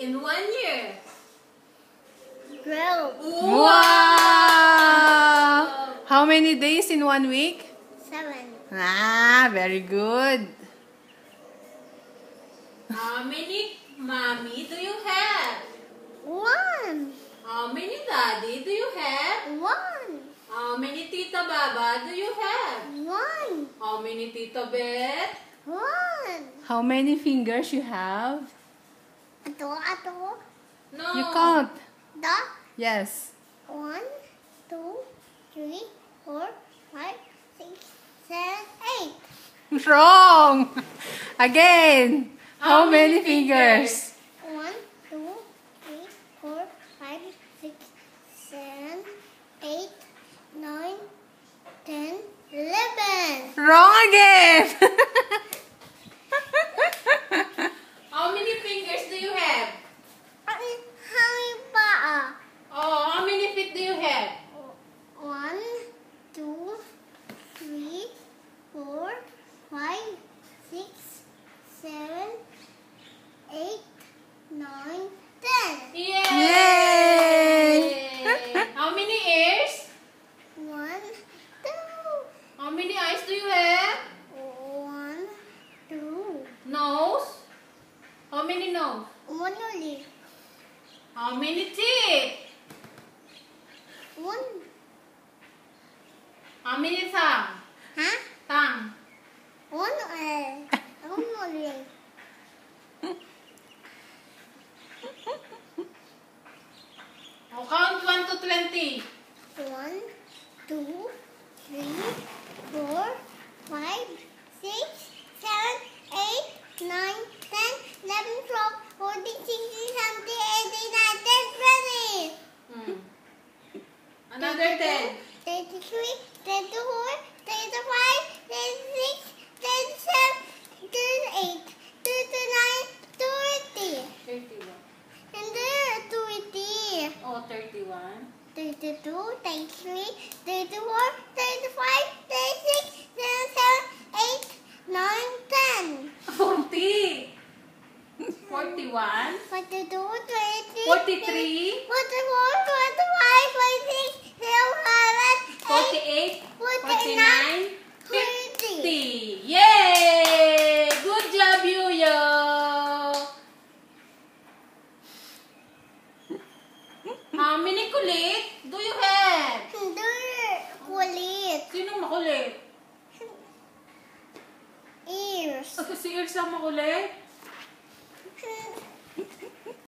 in one year? Twelve. Wow! How many days in one week? Seven. Ah, very good. How many mommy do you have? One. How many daddy do you have? One. How many Tita Baba do you have? One. How many Tita Beth? One. How many fingers you have? Ato, ato. No. You count. Da. Yes. One, two, three, four, five, six, seven, eight. Wrong. Again. How, How many, many fingers? One, two, three, four, five, six, seven, eight, nine, ten, eleven. Wrong again. many eyes do you have? one, two, Nose? How many nose? one only. How many teeth? One. How many tongue? Huh? Tongue. One only. One only. Oh, count 1 to 20. One, two, three, four, five, six, seven, eight, nine, ten, eleven, twelve, fourteen, sixteen, seventeen, eighteen, nineteen, twenty. Hmm. Another 10. Thirty-three, thirty-four, 32, 33, 34, 35, 36, 37, 8, 9, 10. 40. 41. 42, 23, 43. 44, 25, 26, 27, 48. 49. Gusto ko si Irsa makulit.